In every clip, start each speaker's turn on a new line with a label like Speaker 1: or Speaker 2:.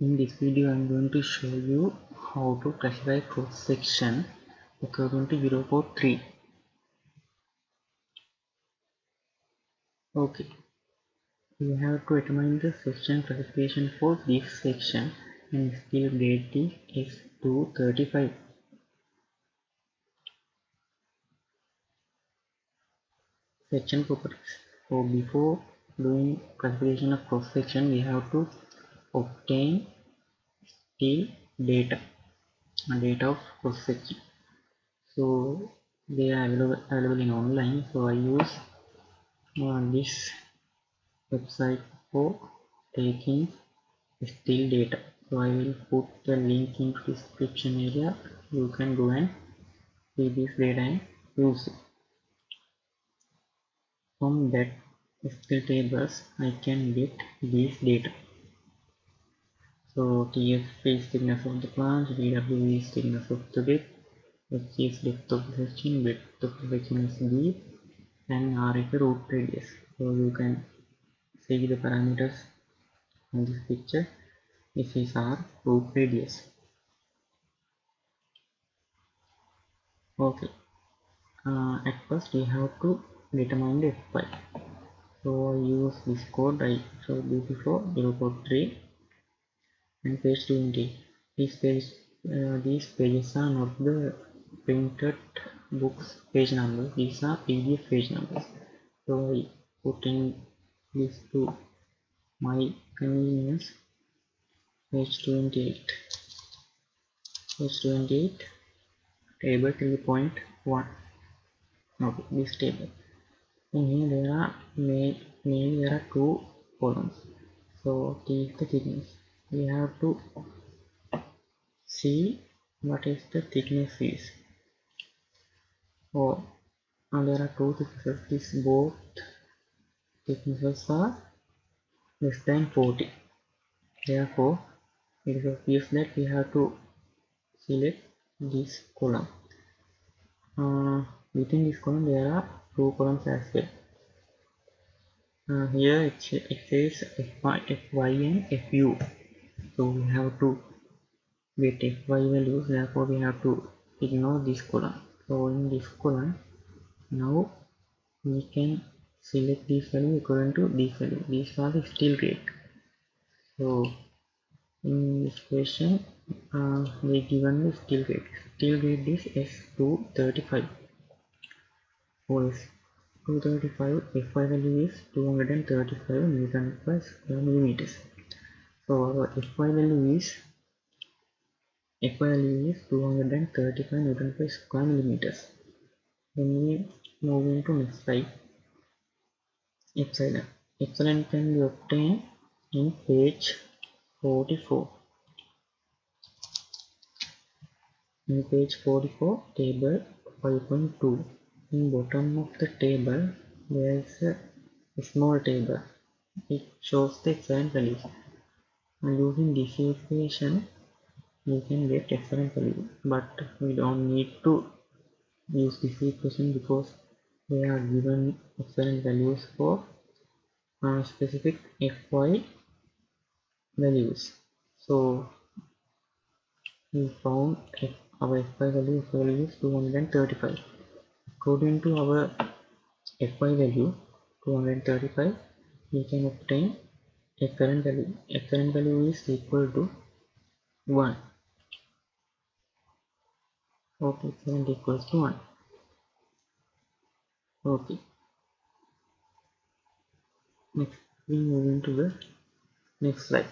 Speaker 1: In this video, I am going to show you how to classify cross section according to 043. Okay, we have to determine the section classification for this section and steel grade is S235. Section properties. So before doing classification of cross section, we have to obtain the data data of cross section so they are available, available in online. So i use uh, this website for taking steel data. So i will put the link in description area. You can go and see this data and use it. From that steel tables i can get this data so TF is thickness of the flange, TW is thickness of the web, H is depth of the section, width of the section is B, and R is the root radius. So you can see the parameters in this picture. This is our root radius. Okay. Uh, at first we have to determine the Fy. So I use this code I showed you before 0.3 and page 20 these page uh, these pages are not the printed books page numbers these are pdf page numbers. So i put in this to my convenience. Page 28 page 28 table 3.1 okay this table. In here there are main mainly there are two columns. So take the thickness we have to see what is the thickness is. Oh now there are two thicknesses both thicknesses are less than 40 therefore it is obvious that we have to select this column. Uh, within this column there are two columns as well. Uh, here it, it says fy, fy and fu so we have to get fy values therefore we have to ignore this column. So in this column now we can select this value according to this value. These are the steel grade so in this question uh, we given the steel grade. Steel grade is s235 for s235 fy value is 235 newton per square millimeters so our fy value is fy value is 235 newton per square millimeters then we move into next slide. Epsilon. Epsilon can be obtained in page 44 in page 44 table 5.2 in bottom of the table there is a small table. It shows the epsilon values using this equation we can get epsilon value. But we don't need to use this equation because they are given epsilon values for uh, specific fy values. So we found F, our fy value, value is 235 according to our fy value 235 we can obtain a current value a current value is equal to 1 okay current equals to 1 okay. Next we move into the next slide.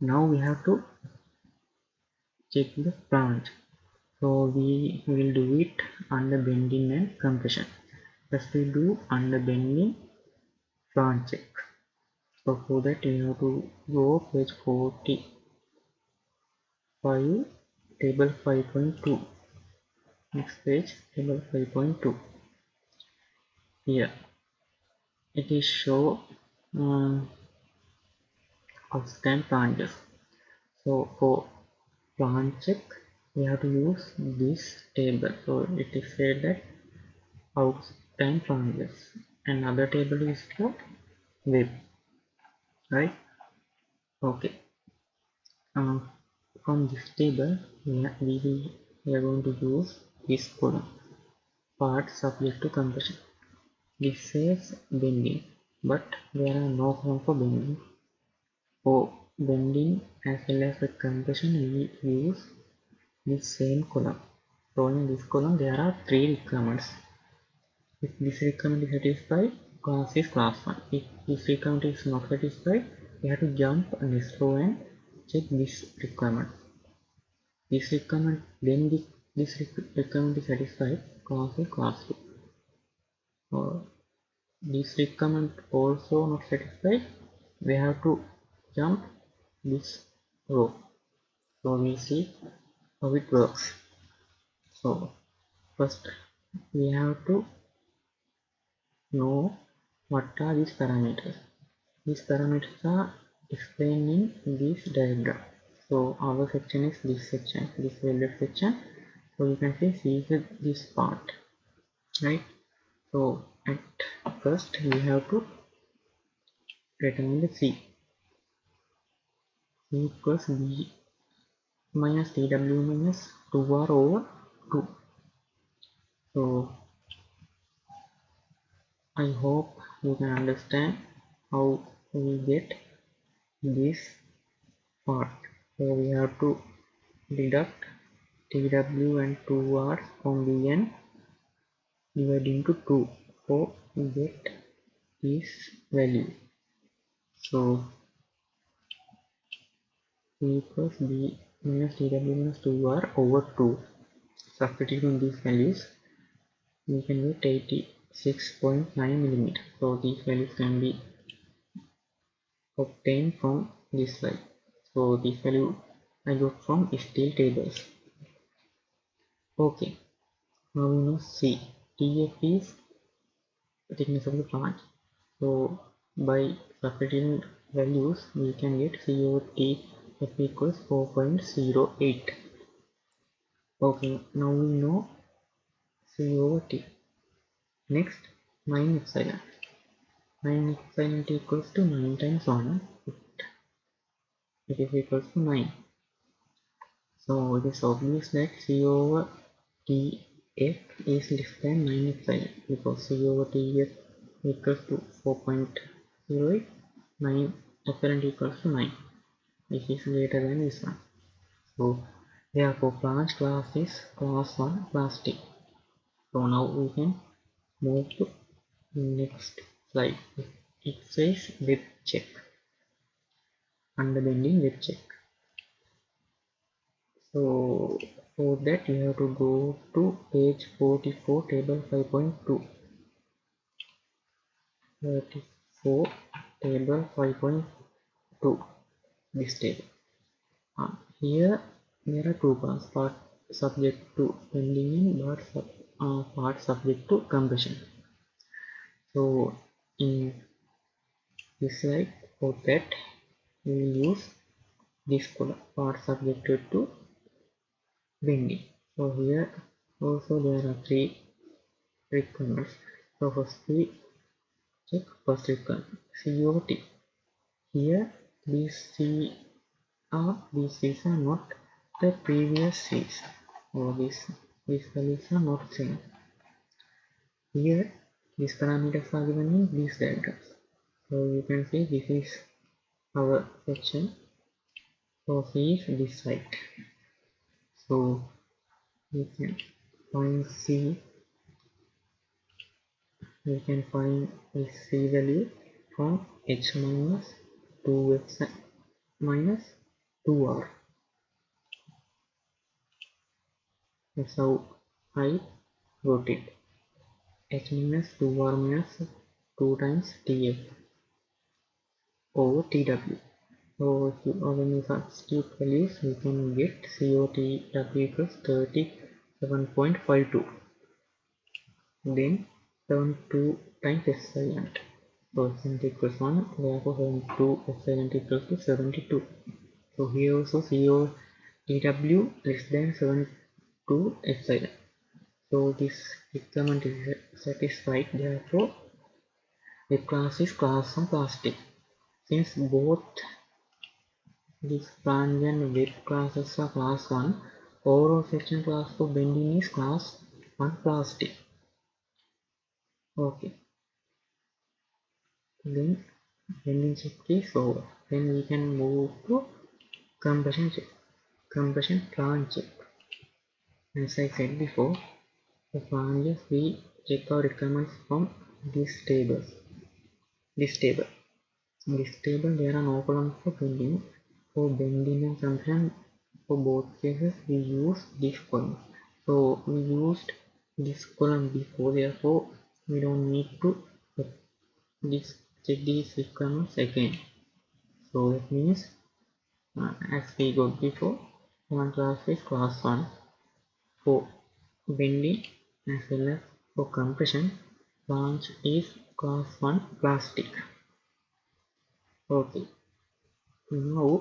Speaker 1: Now we have to check the flange. So we will do it under bending and compression. First we do under bending flange check so for that you have to go page 45 table 5.2 next page table 5.2 here it is show um, outstand flanges so for flange check we have to use this table. So it is said that outstand flanges another table is for web right? Okay. Uh, from this table we are, we, are going to use this column. Part subject to compression. This says bending but there are no column for bending. For bending as well as the compression we use this same column. So in this column there are three requirements if this requirement is satisfied class is class 1 if this requirement is not satisfied we have to jump and scroll and check this requirement this requirement then this, this requirement is satisfied class is class 2 or this requirement also not satisfied we have to jump this row so we see how it works so first we have to know what are these parameters? These parameters are explained in this diagram. So our section is this section this welded section. So you can see see this part right? So at first we have to determine the c. C equals b minus tw minus 2r over 2 so I hope you can understand how we get this part. So we have to deduct tw and 2r from bn divided into 2 so we get this value. So c equals b minus tw minus 2r over 2 substituting these values we can get 86.9 millimeter. So these values can be obtained from this slide so this value I got from steel tables. Okay. Now we know C. TF is thickness of the flange so by substituting values we can get C over T F equals 4.08 okay. Now we know C over T next 9 epsilon 9 epsilon T equals to 9 times 1 it, it is equals to 9 so it is obvious that C over TF is less than 9 epsilon because C over TF equals to 4.08 9 epsilon equals to 9 this is greater than this one. So therefore flange class is class 1 class T. So now we can move to next slide. It says web check. Under bending web check. So for that you have to go to page 44 table 5.2 34 table 5.2 this table. Uh, here there are two parts part subject to bending and part, sub, uh, part subject to compression so in this slide for that we will use this color part subjected to bending so here also there are three requirements. So first we check first requirement COT here these C are these C's are not the previous C's. Or these these values are not same here these parameters are given in these diagrams so you can see this is our section. So C is this side. So we can find C. We can find this C value from H minus 2x minus 2r that's how I wrote it. H minus 2r minus 2 times TF over TW so if you, when you substitute values we can get COTW equals 37.52 then 72 times epsilon so epsilon equals 1 therefore 72 epsilon equals to 72 so here also COTW less than 72 epsilon so this requirement is satisfied therefore the class is class 1 class T since both this flange and web classes are class 1 overall section class for bending is class 1 plastic okay. Then bending check is over. Then we can move to compression check compression flange check as I said before the flanges we check our requirements from these tables this table. In this table there are no columns for bending. For bending and compression for both cases we use this column. So we used this column before therefore we don't need to this check these requirements again. So that means uh, as we got before one class is class 1 for bending as well as for compression. Flange is class 1 plastic. Okay. Now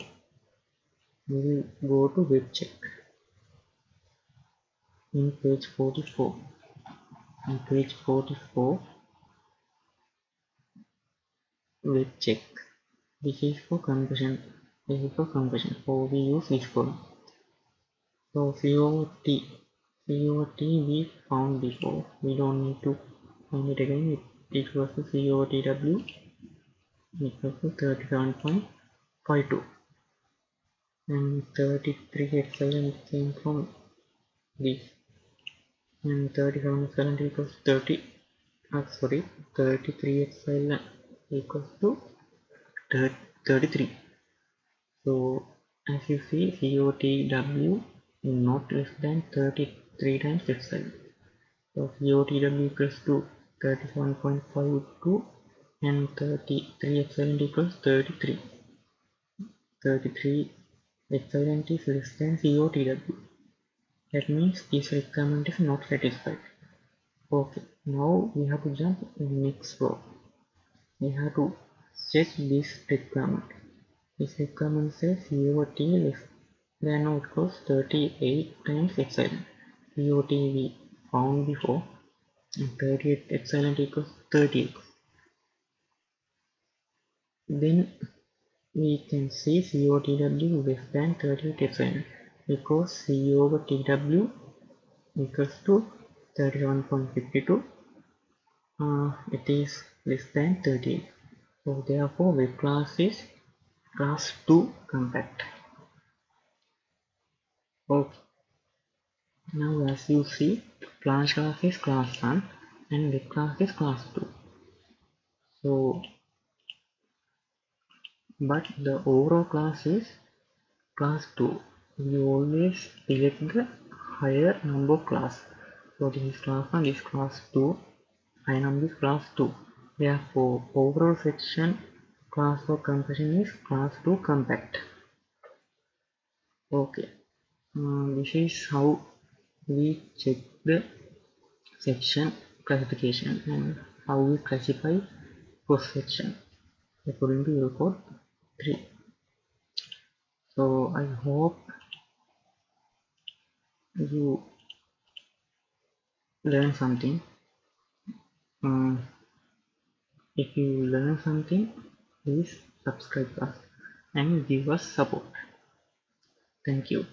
Speaker 1: we will go to web check. In page 44 in page 44 web check. This is for compression. This is for compression. So we use this column so COT COT we found before. We don't need to find it again. It, was the COTW equals to 37.52 and 33 epsilon came from this. And 37 epsilon equals 30 uh, sorry 33 epsilon equals to 33 so as you see COTW not less than 33 times epsilon so COTW equals to 37.52 and 33 epsilon equals 33 33 epsilon is less than COTW that means this requirement is not satisfied. Okay now we have to jump in next row. We have to check this requirement. This requirement says COT less than or equals 38 times epsilon COT we found before. And 38 epsilon equals 38 then we can see COTW less than 38 epsilon because C over TW equals to 31.52 uh, it is less than 38 so therefore web class is class 2 compact. Okay now as you see flange class is class 1 and web class is class 2 so but the overall class is class 2 we always select the higher number class. So this is class 1 this is class 2 high number is class 2 therefore overall section class for compression is class 2 compact. Okay. Uh, this is how we check the section classification and how we classify cross section according to Eurocode 3 so i hope you learn something. Um, if you learn something please subscribe us and give us support. Thank you